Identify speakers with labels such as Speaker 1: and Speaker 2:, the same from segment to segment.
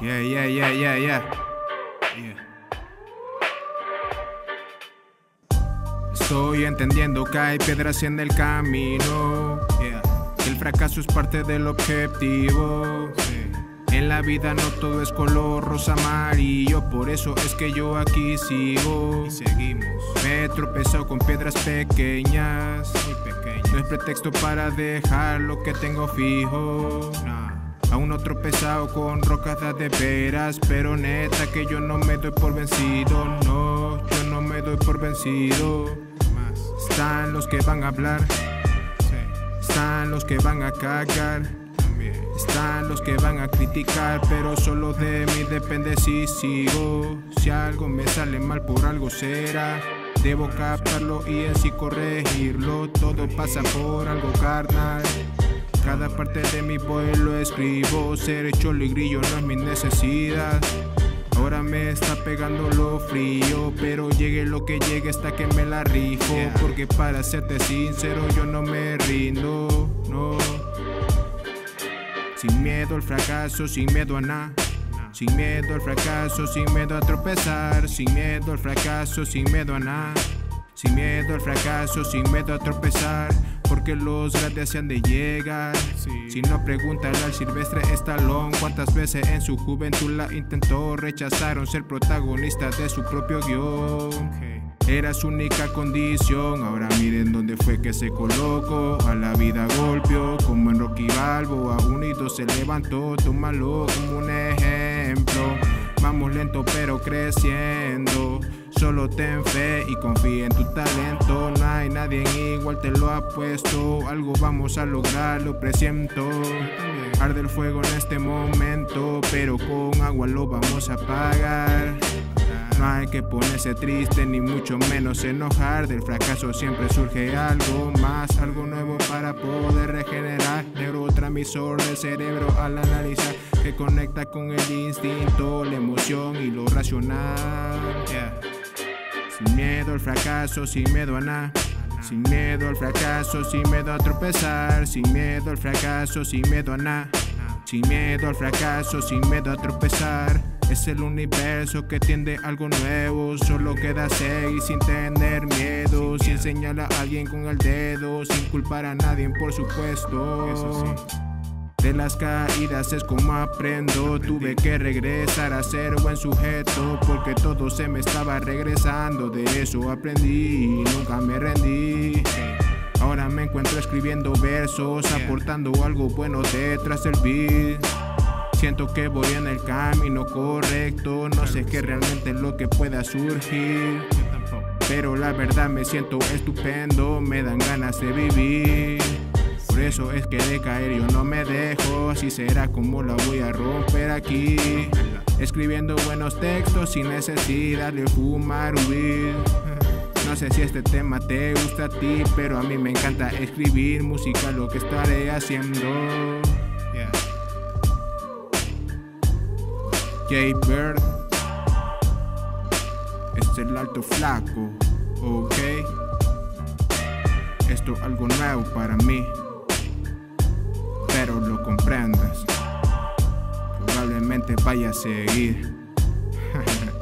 Speaker 1: Yeah, yeah, yeah, yeah, yeah. Yeah. Estoy entendiendo que hay piedras en el camino. Yeah. El fracaso es parte del objetivo. En la vida no todo es color rosa amarillo, por eso es que yo aquí sigo.
Speaker 2: Y seguimos.
Speaker 1: Me he tropezado con piedras pequeñas.
Speaker 2: Muy pequeño.
Speaker 1: No es pretexto para dejar lo que tengo fijo.
Speaker 2: Nah.
Speaker 1: Aún no tropezado con rocadas de veras, pero neta que yo no me doy por vencido, no, yo no me doy por vencido. Están los que van a hablar, están los que van a cagar, están los que van a criticar, pero solo de mí depende si sigo. Si algo me sale mal por algo será. Debo captarlo y en sí corregirlo. Todo pasa por algo carnal. Cada parte de mi voz lo escribo. Ser cholo y grillo no es mi necesidad. Ahora me está pegando lo frío, pero llegue lo que llegue hasta que me la rifo.
Speaker 2: Yeah.
Speaker 1: Porque para serte sincero, yo no me rindo, no. Sin miedo al fracaso, sin miedo a nada. Sin miedo al fracaso, sin miedo a tropezar. Sin miedo al fracaso, sin miedo a nada. Sin miedo al fracaso, sin miedo a tropezar. Porque los grandes se han de llegar.
Speaker 2: Sí.
Speaker 1: Si no, pregúntale al silvestre Estalón cuántas veces en su juventud la intentó. Rechazaron ser protagonista de su propio
Speaker 2: guion.
Speaker 1: Era su única condición, ahora miren dónde fue que se colocó. A la vida golpeó, como en Rocky Balboa, unido se levantó, tómalo como un ejemplo. Vamos lento pero creciendo. Solo ten fe y confía en tu talento. No hay nadie igual, te lo apuesto. Algo vamos a lograr, lo presiento. Arde el fuego en este momento, pero con agua lo vamos a apagar. No hay que ponerse triste ni mucho menos enojar. Del fracaso siempre surge algo más, algo nuevo para poder regenerar. Neurotransmisor del cerebro al analizar que conecta con el instinto, la emoción y lo racional. Sin miedo al fracaso, sin miedo a nada. Sin miedo al fracaso, sin miedo a tropezar. Sin miedo al fracaso, sin miedo a nada. Sin miedo al fracaso, sin miedo a tropezar. Es el universo que tiende algo nuevo. Solo queda seguir sin tener miedo. Sin señalar a alguien con el dedo. Sin culpar a nadie, por supuesto.
Speaker 2: Eso sí.
Speaker 1: De las caídas es como aprendo. Tuve que regresar a ser buen sujeto. Porque todo se me estaba regresando. De eso aprendí y nunca me rendí. Ahora me encuentro escribiendo versos, aportando algo bueno detrás del beat. Siento que voy en el camino correcto, no sé qué realmente es lo que pueda surgir. Pero la verdad me siento estupendo, me dan ganas de vivir. Eso es que de caer yo no me dejo, así será como la voy a romper aquí. Escribiendo buenos textos sin necesidad de fumar weed. No sé si este tema te gusta a ti, pero a mí me encanta escribir música, lo que estaré haciendo.
Speaker 2: Yeah.
Speaker 1: J-Bird, este es el alto flaco, ok. Esto es algo nuevo para mí, Probablemente vaya a seguir.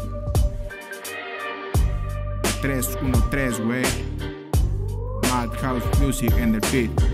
Speaker 1: 313, wey. Madhouse Music and the Beat.